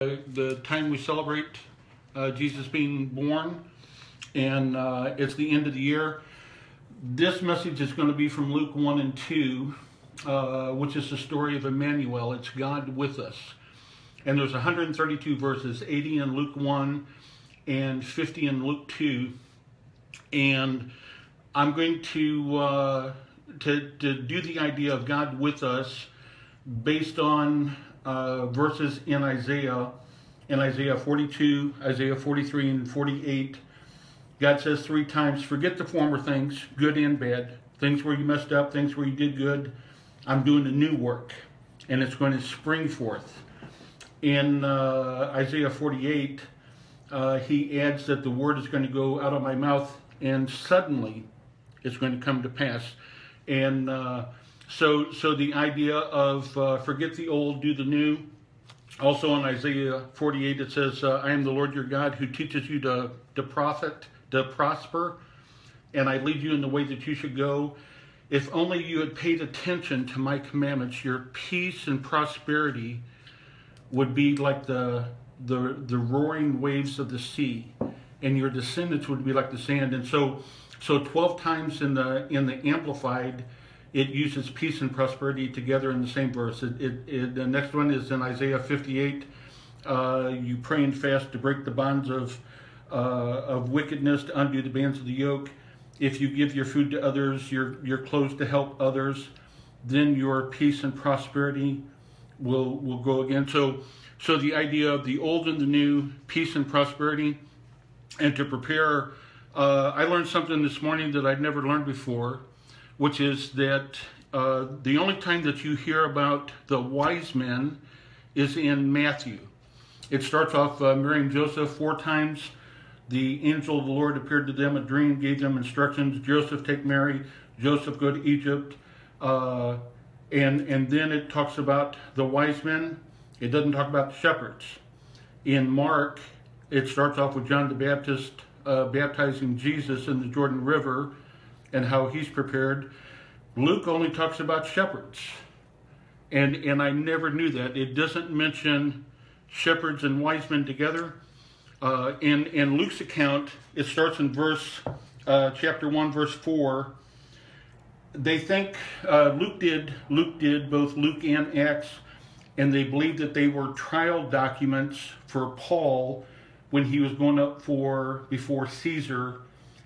the time we celebrate uh, Jesus being born, and uh, it's the end of the year. This message is going to be from Luke 1 and 2, uh, which is the story of Emmanuel. It's God with us. And there's 132 verses, 80 in Luke 1 and 50 in Luke 2. And I'm going to, uh, to, to do the idea of God with us based on uh, verses in Isaiah, in Isaiah 42, Isaiah 43, and 48. God says three times, forget the former things, good and bad, things where you messed up, things where you did good. I'm doing a new work, and it's going to spring forth. In uh, Isaiah 48, uh, he adds that the word is going to go out of my mouth, and suddenly it's going to come to pass. And uh, so, so the idea of uh, forget the old, do the new. Also in Isaiah 48, it says, uh, "I am the Lord your God who teaches you to to profit, to prosper, and I lead you in the way that you should go." If only you had paid attention to my commandments, your peace and prosperity would be like the the the roaring waves of the sea, and your descendants would be like the sand. And so, so 12 times in the in the amplified it uses peace and prosperity together in the same verse. It, it, it, the next one is in Isaiah 58. Uh, you pray and fast to break the bonds of, uh, of wickedness, to undo the bands of the yoke. If you give your food to others, your, your clothes to help others, then your peace and prosperity will, will go again. So, so the idea of the old and the new, peace and prosperity, and to prepare. Uh, I learned something this morning that I'd never learned before which is that uh, the only time that you hear about the wise men is in Matthew. It starts off uh, Mary and Joseph four times. The angel of the Lord appeared to them, a dream, gave them instructions. Joseph, take Mary. Joseph, go to Egypt. Uh, and, and then it talks about the wise men. It doesn't talk about the shepherds. In Mark, it starts off with John the Baptist uh, baptizing Jesus in the Jordan River and how he's prepared. Luke only talks about shepherds. And, and I never knew that. It doesn't mention shepherds and wise men together. Uh, in, in Luke's account, it starts in verse, uh, chapter 1, verse 4. They think, uh, Luke did, Luke did, both Luke and Acts, and they believe that they were trial documents for Paul when he was going up for, before Caesar.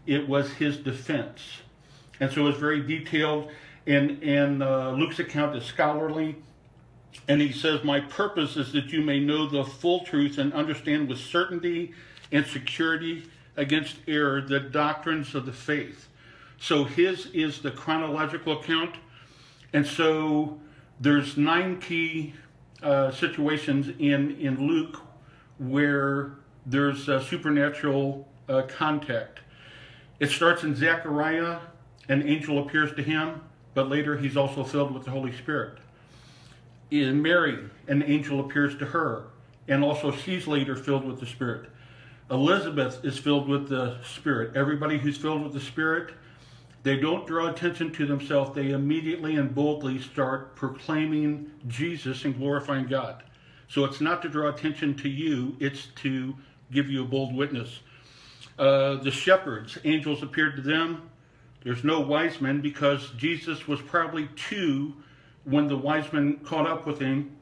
It was his defense. And so it's very detailed. And, and uh, Luke's account is scholarly. And he says, My purpose is that you may know the full truth and understand with certainty and security against error the doctrines of the faith. So his is the chronological account. And so there's nine key uh, situations in, in Luke where there's supernatural uh, contact. It starts in Zechariah an angel appears to him, but later he's also filled with the Holy Spirit. In Mary, an angel appears to her, and also she's later filled with the Spirit. Elizabeth is filled with the Spirit. Everybody who's filled with the Spirit, they don't draw attention to themselves. They immediately and boldly start proclaiming Jesus and glorifying God. So it's not to draw attention to you, it's to give you a bold witness. Uh, the shepherds, angels appeared to them. There's no wise men because Jesus was probably two when the wise men caught up with him.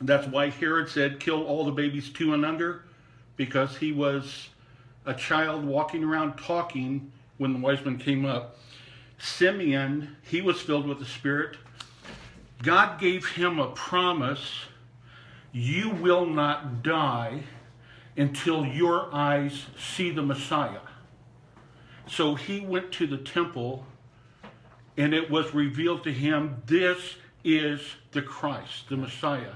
That's why Herod said, kill all the babies two and under, because he was a child walking around talking when the wise men came up. Simeon, he was filled with the Spirit. God gave him a promise you will not die until your eyes see the Messiah. So he went to the temple and it was revealed to him this is the Christ, the Messiah.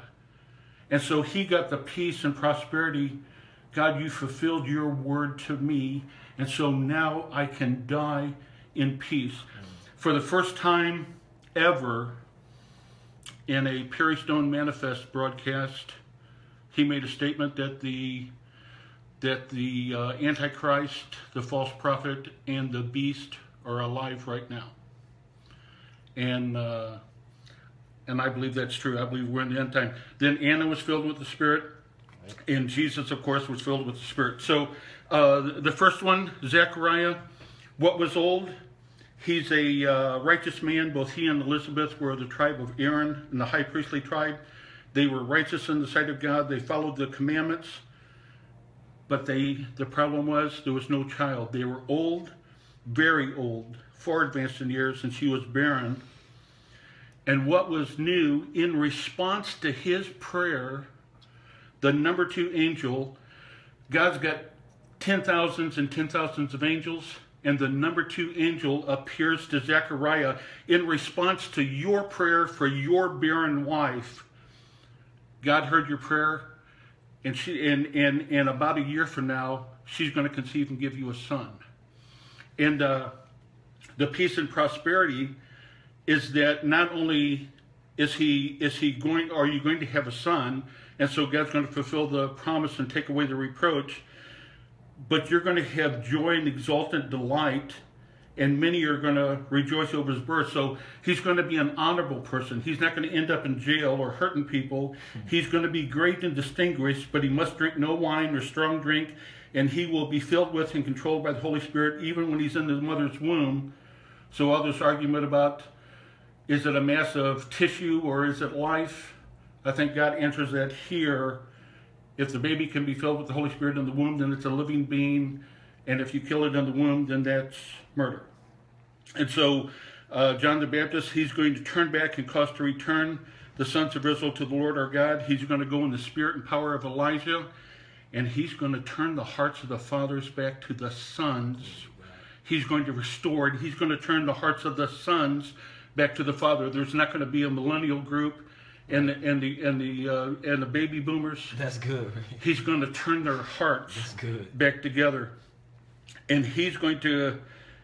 And so he got the peace and prosperity. God, you fulfilled your word to me. And so now I can die in peace. For the first time ever in a Perry Stone Manna-Fest broadcast, he made a statement that the that the uh, Antichrist, the false prophet, and the beast are alive right now. And uh, and I believe that's true. I believe we're in the end time. Then Anna was filled with the Spirit. And Jesus, of course, was filled with the Spirit. So uh, the first one, Zechariah, what was old? He's a uh, righteous man. Both he and Elizabeth were of the tribe of Aaron and the high priestly tribe. They were righteous in the sight of God. They followed the commandments. But they, the problem was there was no child. They were old, very old, far advanced in years, and she was barren. And what was new, in response to his prayer, the number two angel, God's got ten thousands and ten thousands of angels, and the number two angel appears to Zechariah in response to your prayer for your barren wife. God heard your prayer, and she and and and about a year from now, she's going to conceive and give you a son. And uh, the peace and prosperity is that not only is he is he going are you going to have a son, and so God's going to fulfill the promise and take away the reproach, but you're going to have joy and exultant delight and many are going to rejoice over his birth. So he's going to be an honorable person. He's not going to end up in jail or hurting people. He's going to be great and distinguished, but he must drink no wine or strong drink, and he will be filled with and controlled by the Holy Spirit even when he's in his mother's womb. So all this argument about is it a mass of tissue or is it life? I think God answers that here. If the baby can be filled with the Holy Spirit in the womb, then it's a living being. And if you kill it in the womb, then that's murder. And so uh, John the Baptist, he's going to turn back and cause to return the sons of Israel to the Lord our God. He's going to go in the spirit and power of Elijah, and he's going to turn the hearts of the fathers back to the sons. He's going to restore it. He's going to turn the hearts of the sons back to the father. There's not going to be a millennial group and the and the and the uh, and the baby boomers. That's good. He's going to turn their hearts That's good. back together, and he's going to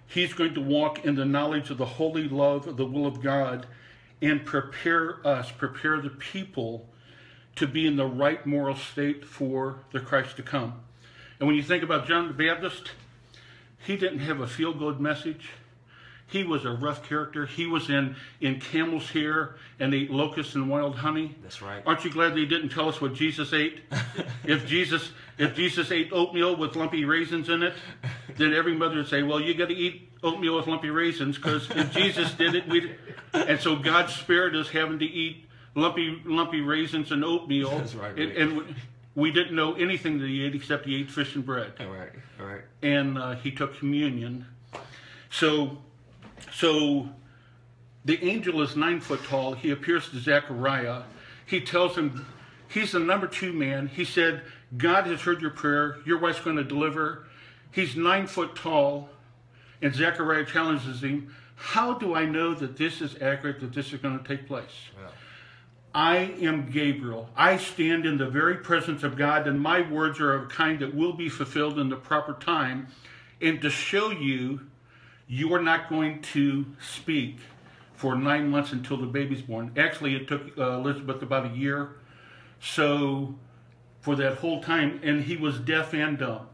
he's going to walk in the knowledge of the holy love of the will of God, and prepare us, prepare the people, to be in the right moral state for the Christ to come. And when you think about John the Baptist, he didn't have a feel good message. He was a rough character. He was in, in camel's hair and ate locusts and wild honey. That's right. Aren't you glad they didn't tell us what Jesus ate? if Jesus if Jesus ate oatmeal with lumpy raisins in it, then every mother would say, "Well, you got to eat oatmeal with lumpy raisins because if Jesus did it, we." And so God spared us having to eat lumpy lumpy raisins and oatmeal. That's right, And, and we didn't know anything that he ate except he ate fish and bread All right. All right. and uh, he took communion. So, so the angel is nine foot tall. He appears to Zechariah. He tells him he's the number two man. He said, God has heard your prayer. Your wife's going to deliver. He's nine foot tall. And Zechariah challenges him, How do I know that this is accurate, that this is going to take place? Well, I am Gabriel. I stand in the very presence of God, and my words are of a kind that will be fulfilled in the proper time. And to show you, you are not going to speak for nine months until the baby's born. Actually, it took uh, Elizabeth about a year. So, for that whole time, and he was deaf and dumb.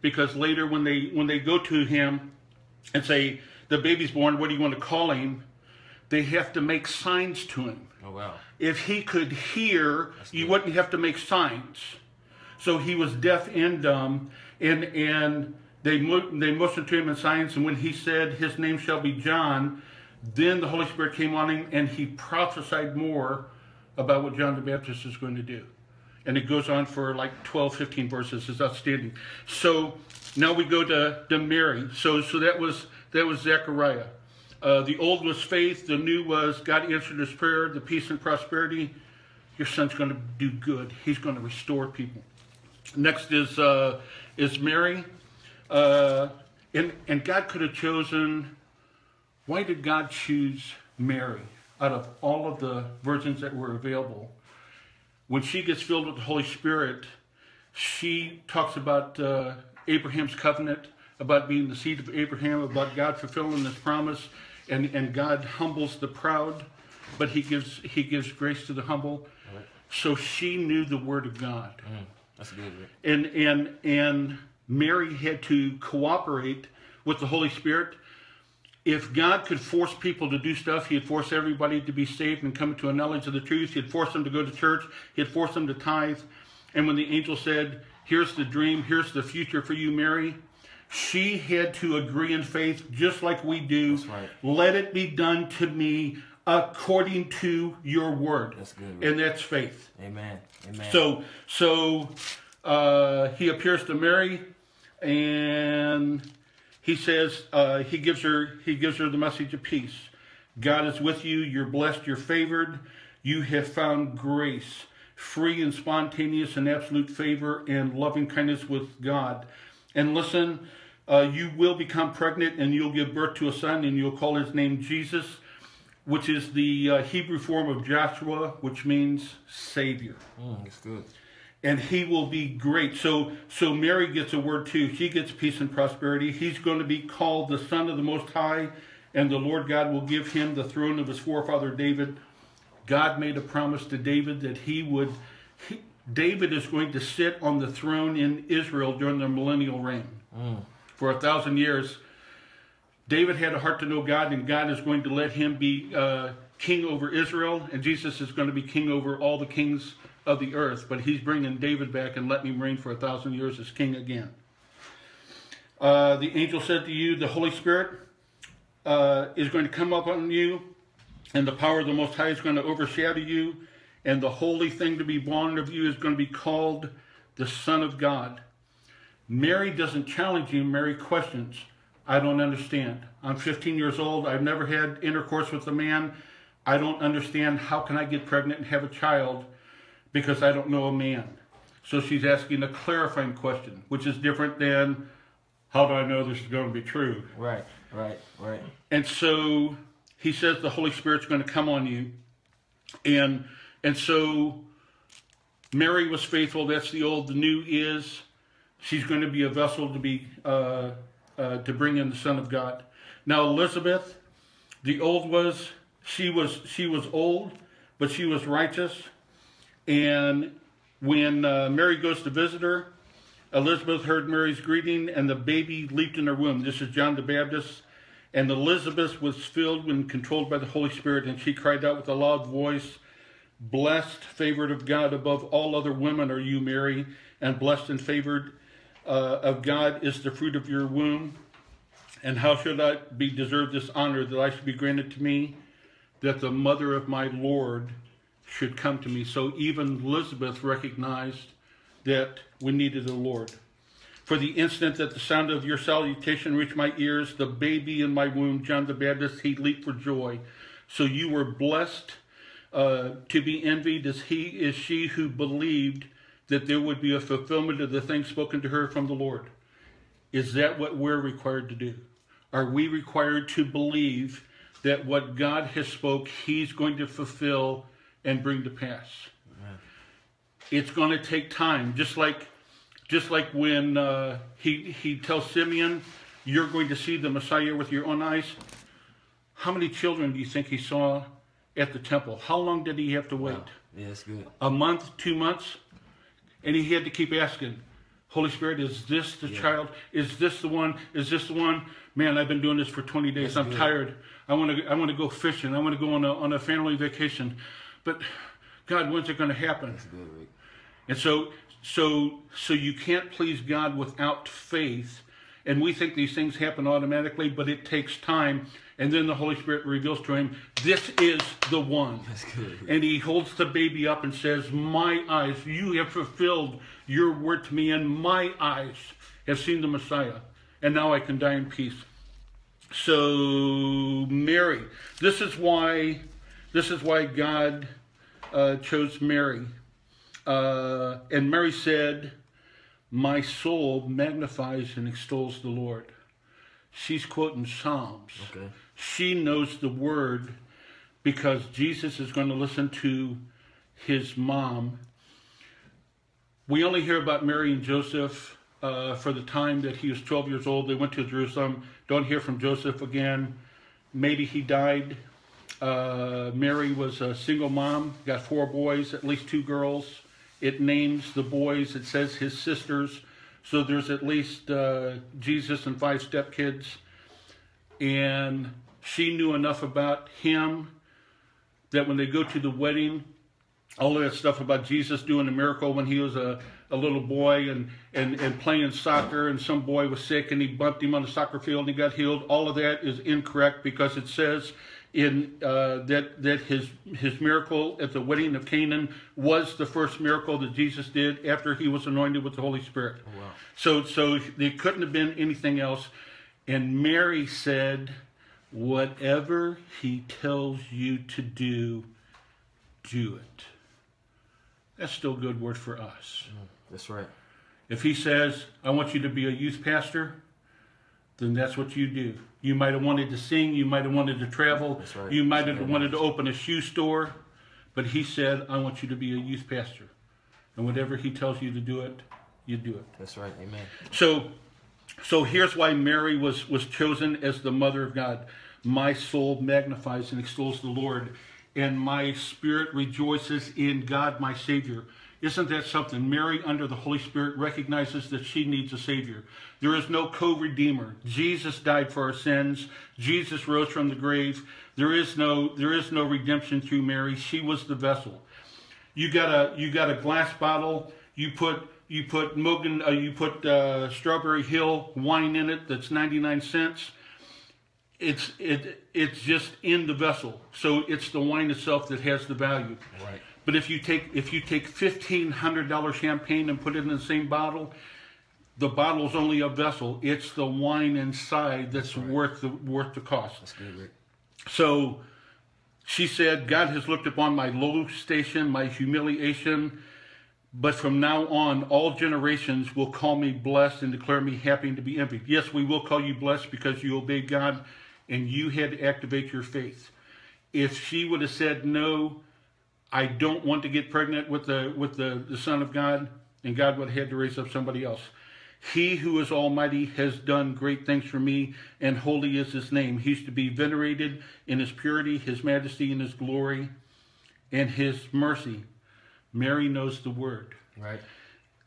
Because later, when they when they go to him and say, "The baby's born. What do you want to call him?" They have to make signs to him oh wow. if he could hear, you wouldn't have to make signs. So he was deaf and dumb, and and they they motioned to him in signs. And when he said, "His name shall be John," then the Holy Spirit came on him, and he prophesied more about what John the Baptist is going to do. And it goes on for like 12, 15 verses. It's outstanding. So now we go to, to Mary. So so that was that was Zechariah. Uh, the old was faith. The new was God answered his prayer. The peace and prosperity. Your son's going to do good. He's going to restore people. Next is uh, is Mary, uh, and and God could have chosen. Why did God choose Mary out of all of the virgins that were available? When she gets filled with the Holy Spirit, she talks about uh, Abraham's covenant, about being the seed of Abraham, about God fulfilling His promise, and and God humbles the proud, but He gives He gives grace to the humble. So she knew the Word of God Mm, that's good. And and and Mary had to cooperate with the Holy Spirit. If God could force people to do stuff, He'd force everybody to be saved and come to a knowledge of the truth. He'd force them to go to church. He'd force them to tithe. And when the angel said, Here's the dream, here's the future for you, Mary, she had to agree in faith just like we do. That's right. Let it be done to me according to your word. That's good. And that's faith. Amen. Amen. So, so uh, he appears to Mary, and he says uh, he gives her he gives her the message of peace. God is with you. You're blessed. You're favored. You have found grace, free and spontaneous and absolute favor and loving kindness with God. And listen, uh, you will become pregnant, and you'll give birth to a son, and you'll call his name Jesus, which is the uh, Hebrew form of Joshua, which means Savior mm, it's good. And he will be great. So so Mary gets a word too. She gets peace and prosperity. He's going to be called the Son of the Most High, and the Lord God will give him the throne of his forefather David. God made a promise to David that he would. He, David is going to sit on the throne in Israel during the millennial reign for a thousand years. David had a heart to know God, and God is going to let him be uh, king over Israel, and Jesus is going to be king over all the kings of the earth. But he's bringing David back and letting him reign for a thousand years as king again. Uh, the angel said to you, The Holy Spirit uh, is going to come up on you, and the power of the Most High is going to overshadow you, and the holy thing to be born of you is going to be called the Son of God. Mary doesn't challenge you, Mary questions. I don't understand. I'm 15 years old. I've never had intercourse with a man. I don't understand how can I get pregnant and have a child because I don't know a man. So she's asking a clarifying question, which is different than how do I know this is going to be true? Right. Right. Right. And so he says the Holy Spirit's going to come on you. And and so Mary was faithful. That's the old. The new is she's going to be a vessel to be uh, uh, to bring in the Son of God. Now Elizabeth, the old was she was she was old, but she was righteous. And when uh, Mary goes to visit her, Elizabeth heard Mary's greeting, and the baby leaped in her womb. This is John the Baptist. And Elizabeth was filled and controlled by the Holy Spirit, and she cried out with a loud voice, Blessed, favored of God above all other women are you, Mary, and blessed and favored uh, of God is the fruit of your womb. And how should I be deserved this honor that I should be granted to me, that the mother of my Lord should come to me? So even Elizabeth recognized that we needed a Lord. For the instant that the sound of your salutation reached my ears, the baby in my womb, John the Baptist, he leaped for joy. So you were blessed uh, to be envied as he is she who believed that there would be a fulfillment of the things spoken to her from the Lord. Is that what we're required to do? Are we required to believe that what God has spoke, He's going to fulfill and bring to pass? It's going to take time, just like, just like when uh, he he tells Simeon, "You're going to see the Messiah with your own eyes." How many children do you think he saw at the temple? How long did he have to wait? Yeah, it's good. A month, two months, and he had to keep asking. Holy Spirit, is this the child? Is this the one? Is this the one? Man, I've been doing this for 20 days. That's I'm good. tired. I want to. I want to go fishing. I want to go on a on a family vacation. But God, when's it going to happen? Good. And so, so, so you can't please God without faith. And we think these things happen automatically, but it takes time. And then the Holy Spirit reveals to him, "This is the one." That's good. Rick. And he holds the baby up and says, My eyes, you have fulfilled your word to me, and my eyes have seen the Messiah. And now I can die in peace. So Mary, this is why this is why God uh, chose Mary. Uh, and Mary said, My soul magnifies and extols the Lord. She's quoting Psalms. Okay. She knows the word because Jesus is going to listen to his mom. We only hear about Mary and Joseph uh, for the time that he was 12 years old. They went to Jerusalem. Don't hear from Joseph again. Maybe he died. Uh, Mary was a single mom, got four boys, at least two girls. It names the boys, it says his sisters. So there's at least uh, Jesus and five stepkids. And she knew enough about him that when they go to the wedding, all of that stuff about Jesus doing a miracle when he was a, a little boy and, and, and playing soccer and some boy was sick and he bumped him on the soccer field and he got healed. All of that is incorrect because it says in uh, that that his his miracle at the wedding of Canaan was the first miracle that Jesus did after he was anointed with the Holy Spirit. Oh, wow. So so there couldn't have been anything else. And Mary said, "Whatever he tells you to do, do it." That's still a good word for us. That's right. If he says, I want you to be a youth pastor, then that's what you do. You might have wanted to sing, you might have wanted to travel, right. you might have wanted to open a shoe store, but he said, I want you to be a youth pastor. And whatever he tells you to do it, you do it. That's right. Amen. So, so here's why Mary was was chosen as the mother of God. My soul magnifies and extols the Lord, and my spirit rejoices in God, my Savior. Isn't that something? Mary, under the Holy Spirit, recognizes that she needs a Savior. There is no co-redeemer. Jesus died for our sins. Jesus rose from the grave. There is no there is no redemption through Mary. She was the vessel you got a you got a glass bottle. You put you put Mogen uh, you put uh, Strawberry Hill wine in it. That's ninety nine cents. It's it it's just in the vessel, so it's the wine itself that has the value. Right. But if you take if you take fifteen hundred dollar champagne and put it in the same bottle, the bottle's only a vessel. It's the wine inside that's worth the worth the cost. That's good, Rick. So she said, God has looked upon my low station, my humiliation, but from now on, all generations will call me blessed and declare me happy and to be envied. Yes, we will call you blessed because you obeyed God and you had to activate your faith. If she would have said, No, I don't want to get pregnant with the with the, the Son of God, and God would have had to raise up somebody else. He who is almighty has done great things for me, and holy is his name. He's to be venerated in his purity, his majesty, and his glory, and his mercy. Mary knows the word. Right.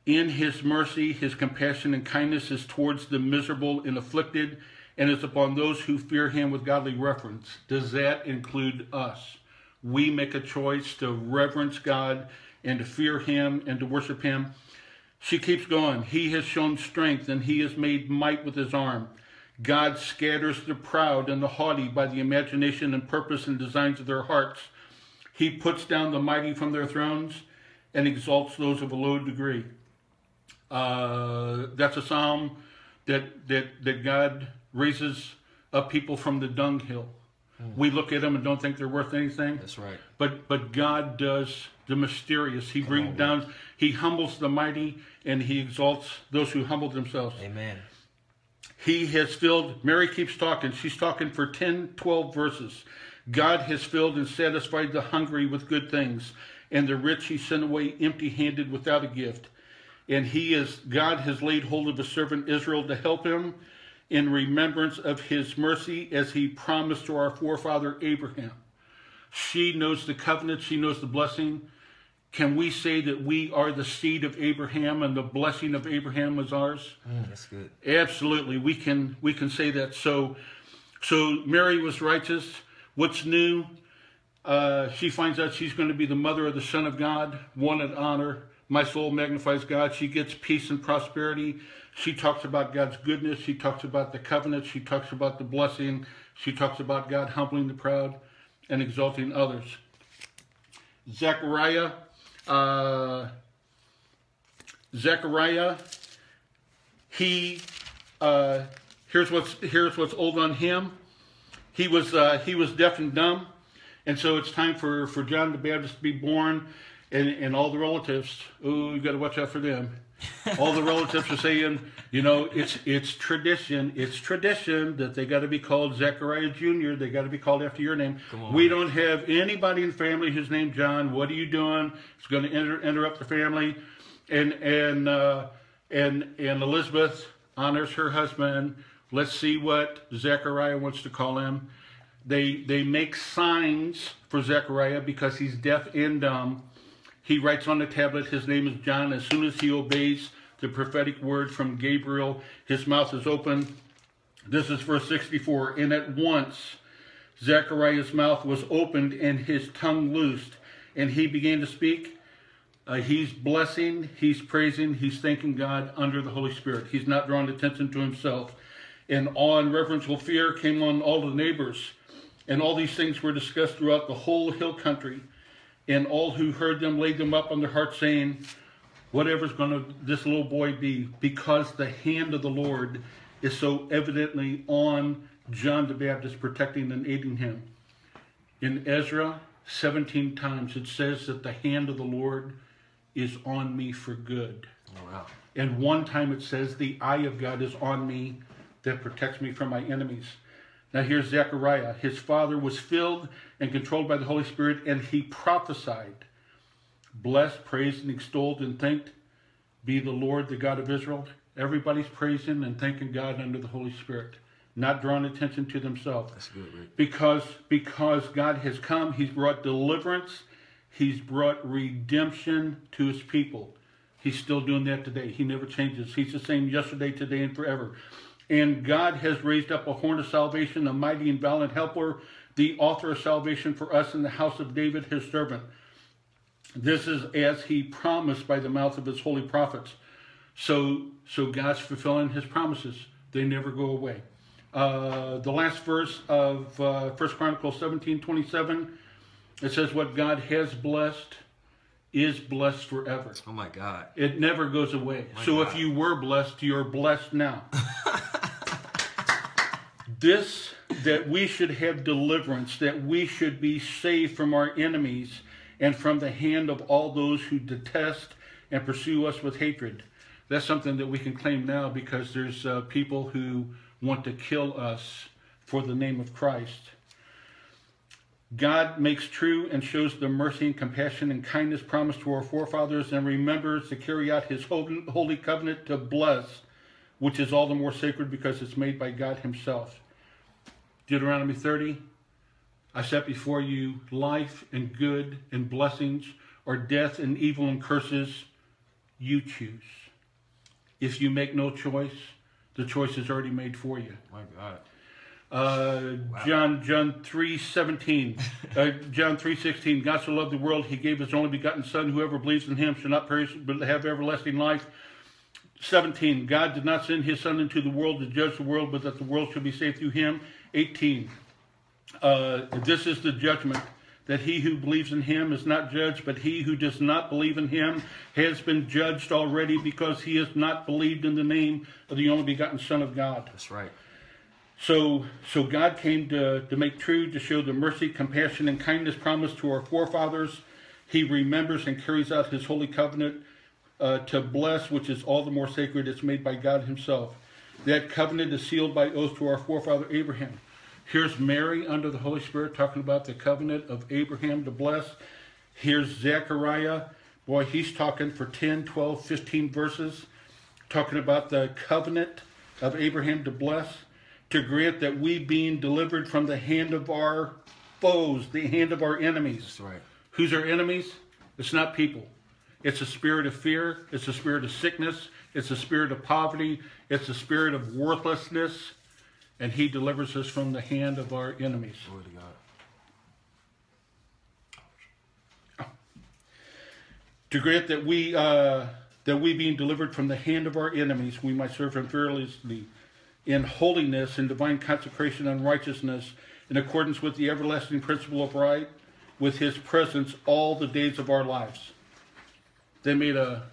In his mercy, his compassion and kindness is towards the miserable and afflicted, and is upon those who fear him with godly reverence. Does that include us? We make a choice to reverence God and to fear him and to worship him. She keeps going. He has shown strength and he has made might with his arm. God scatters the proud and the haughty by the imagination and purpose and designs of their hearts. He puts down the mighty from their thrones and exalts those of a low degree. Uh, that's a psalm that, that, that God raises up people from the dunghill. We look at them and don't think they're worth anything. That's right. But but God does the mysterious. He brings down, he humbles the mighty, and he exalts those who humble themselves. Amen. He has filled, Mary keeps talking. She's talking for 10, 12 verses. God has filled and satisfied the hungry with good things, and the rich he sent away empty handed without a gift. And he is, God has laid hold of his servant Israel to help him in remembrance of his mercy as he promised to our forefather Abraham. She knows the covenant, she knows the blessing. Can we say that we are the seed of Abraham and the blessing of Abraham is ours? Mm, that's good. Absolutely, we can we can say that. So, so Mary was righteous. What's new? Uh, she finds out she's going to be the mother of the Son of God, one in honor. My soul magnifies God. She gets peace and prosperity. She talks about God's goodness. She talks about the covenant. She talks about the blessing. She talks about God humbling the proud and exalting others. Zechariah, uh, Zechariah, he uh, here's what's here's what's old on him. He was uh, he was deaf and dumb, and so it's time for for John the Baptist to be born, and and all the relatives. Oh, you got to watch out for them. All the relatives are saying, you know, it's it's tradition. It's tradition that they got to be called Zechariah Jr. They got to be called after your name. We don't have anybody in the family who's named John. What are you doing? It's going to inter- interrupt the family, and and uh, and and Elizabeth honors her husband. Let's see what Zechariah wants to call him. They they make signs for Zechariah because he's deaf and dumb. He writes on the tablet, his name is John. As soon as he obeys the prophetic word from Gabriel, his mouth is open. This is verse 64. And at once Zechariah's mouth was opened and his tongue loosed, and he began to speak, uh, he's blessing, he's praising, he's thanking God under the Holy Spirit. He's not drawing attention to himself. And awe and reverential fear came on all the neighbors. And all these things were discussed throughout the whole hill country. And all who heard them laid them up on their hearts, saying, Whatever's going to this little boy be, because the hand of the Lord is so evidently on John the Baptist, protecting and aiding him. In Ezra, 17 times it says that the hand of the Lord is on me for good. Oh, wow. And one time it says the eye of God is on me that protects me from my enemies. Now here's Zechariah. His father was filled and controlled by the Holy Spirit, and he prophesied. Blessed, praised, and extolled, and thanked be the Lord, the God of Israel. Everybody's praising and thanking God under the Holy Spirit, not drawing attention to themselves. That's good, Rick. Because because God has come, He's brought deliverance, He's brought redemption to His people. He's still doing that today. He never changes. He's the same yesterday, today, and forever. And God has raised up a horn of salvation, a mighty and valiant helper, the author of salvation for us in the house of David, his servant. This is as he promised by the mouth of his holy prophets. So, so God's fulfilling his promises. They never go away. Uh, the last verse of uh, 1 Chronicles 17, 27, it says, what God has blessed is blessed forever. Oh my God. It never goes away. My so if you were blessed, you're blessed now. this that we should have deliverance, that we should be saved from our enemies and from the hand of all those who detest and pursue us with hatred. That's something that we can claim now because there's uh, people who want to kill us for the name of Christ. God makes true and shows the mercy and compassion and kindness promised to our forefathers and remembers to carry out his holy holy covenant to bless, which is all the more sacred because it's made by God himself. Deuteronomy 30, I set before you life and good and blessings, or death and evil and curses. You choose. If you make no choice, the choice is already made for you. My God. Uh, John John three seventeen, uh, John three sixteen. God so loved the world, He gave His only begotten Son. Whoever believes in Him shall not perish, but have everlasting life. Seventeen. God did not send His Son into the world to judge the world, but that the world should be saved through Him. Eighteen. Uh, this is the judgment that he who believes in Him is not judged, but he who does not believe in Him has been judged already because he has not believed in the name of the only begotten Son of God. That's right. So, so God came to, to make true, to show the mercy, compassion, and kindness promised to our forefathers. He remembers and carries out his holy covenant uh, to bless, which is all the more sacred. It's made by God himself. That covenant is sealed by oath to our forefather Abraham. Here's Mary under the Holy Spirit talking about the covenant of Abraham to bless. Here's Zechariah. Boy, he's talking for 10, 12, 15 verses, talking about the covenant of Abraham to bless to grant that we being delivered from the hand of our foes, the hand of our enemies. That's right. Who's our enemies? It's not people. It's a spirit of fear. It's a spirit of sickness. It's a spirit of poverty. It's a spirit of worthlessness. And he delivers us from the hand of our enemies. Glory to God. To grant that we, uh, that we being delivered from the hand of our enemies, we might serve him fearlessly in holiness and divine consecration and righteousness in accordance with the everlasting principle of right with his presence all the days of our lives. They made a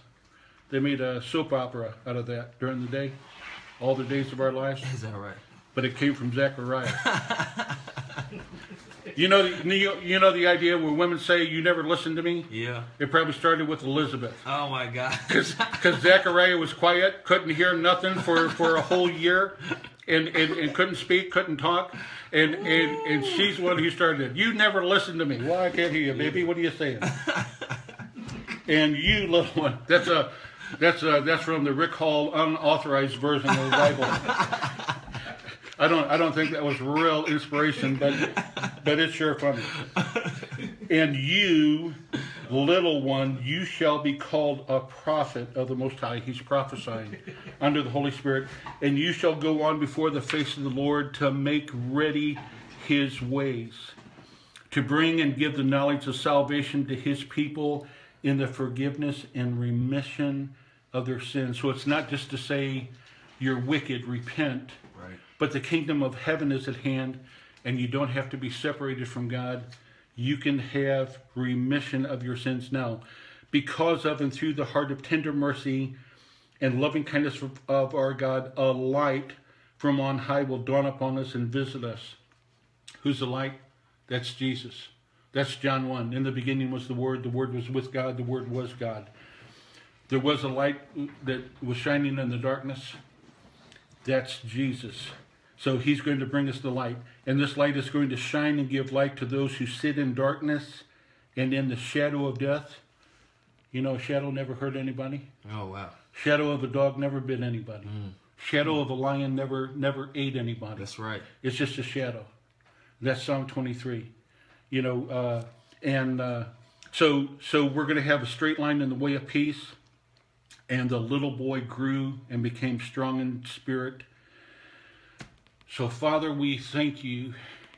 they made a soap opera out of that during the day, all the days of our lives, Is that right? but it came from Zechariah. you know, you, you know the idea where women say, "You never listened to me." Yeah. It probably started with Elizabeth. Oh my God. because Zechariah was quiet, couldn't hear nothing for, for a whole year, and, and, and couldn't speak, couldn't talk, and, and and she's the one who started it. You never listened to me. Well, I can't hear you, baby. What are you saying? And you little one. That's a that's a that's from the Rick Hall unauthorized version of the Bible. I don't I don't think that was real inspiration, but but it's sure funny. And you, little one, you shall be called a prophet of the Most High. He's prophesying under the Holy Spirit. And you shall go on before the face of the Lord to make ready his ways, to bring and give the knowledge of salvation to his people in the forgiveness and remission of their sins. So it's not just to say you're wicked, repent, Right. but the kingdom of heaven is at hand, and you don't have to be separated from God. You can have remission of your sins now because of and through the heart of tender mercy and loving kindness of- of our God, a light from on high will dawn upon us and visit us. Who's the light? That's Jesus. That's John 1. In the beginning was the Word, the Word was with God, the Word was God. There was a light that was shining in the darkness. That's Jesus. So he's going to bring us the light. And this light is going to shine and give light to those who sit in darkness and in the shadow of death. You know, a shadow never hurt anybody. Oh wow. Shadow of a dog never bit anybody. Mm. Shadow of a lion never never ate anybody. That's right. It's just a shadow. That's Psalm 23. You know, uh, and uh, so so we're going to have a straight line in the way of peace. And the little boy grew and became strong in spirit. So, Father, we thank you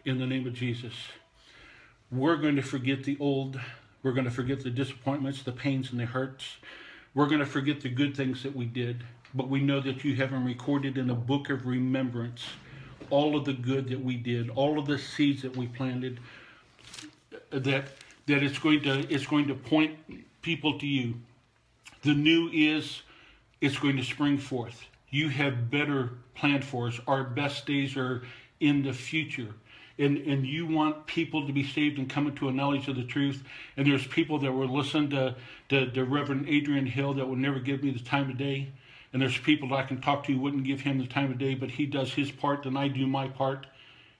in the name of Jesus. We're going to forget the old. We're going to forget the disappointments, the pains, and the hurts. We're going to forget the good things that we did. But we know that you have them recorded in a book of remembrance all of the good that we did, all of the seeds that we planted, that that it's going to it's going to point people to you. The new is it's going to spring forth. You have better planned for us. Our best days are in the future. And, and you want people to be saved and come into a knowledge of the truth. And there's people that will listen to, to, to Reverend Adrian Hill that will never give me the time of day. And there's people that I can talk to who wouldn't give him the time of day, but he does his part and I do my part.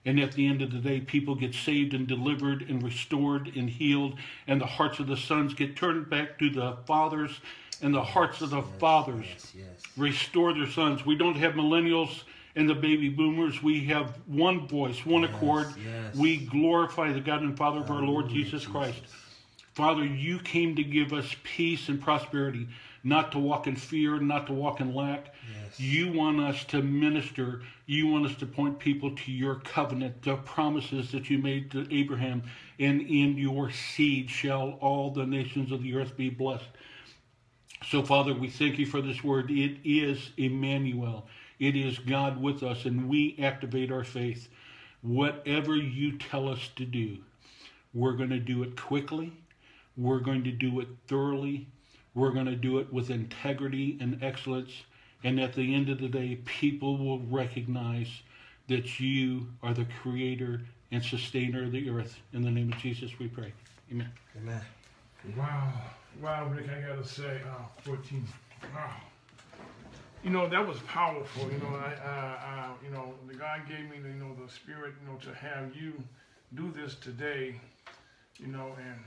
And at the end of the day, people get saved and delivered and restored and healed, and the hearts of the sons get turned back to the fathers, and the hearts of the fathers Yes, yes. restore their sons. We don't have millennials and the baby boomers. We have one voice, one accord. yes. We glorify the God and Father of our Lord Jesus Christ. Father, you came to give us peace and prosperity, not to walk in fear, not to walk in lack. Yes. You want us to minister. You want us to point people to your covenant, the promises that you made to Abraham, and in your seed shall all the nations of the earth be blessed. So, Father, we thank you for this word. It is Emmanuel. It is God with us, and we activate our faith. Whatever you tell us to do, we're going to do it quickly. We're going to do it thoroughly. We're going to do it with integrity and excellence. And at the end of the day, people will recognize that you are the creator and sustainer of the earth. In the name of Jesus, we pray. Amen. Amen. Wow. Wow, Rick, I gotta say, uh, 14. Wow. You know, that was powerful. You know, I, uh, uh, you know, the God gave me, the, you know, the spirit, you know, to have you do this today, you know, and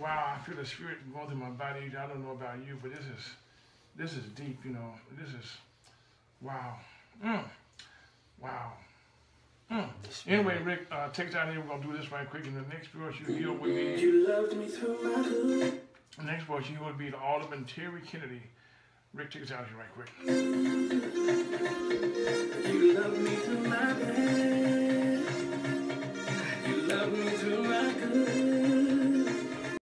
wow, I feel the spirit going through my body. I don't know about you, but this is, this is deep, you know. This is, wow. Mm. Wow. Mm. Anyway, Rick, uh, take it out here. We're going to do this right quick. And the next verse you hear with me. You loved me through my good. The next voice you would be the Alderman Terry Kennedy. Rick, take us out here right quick. You loved me through my bad. You loved me through my good.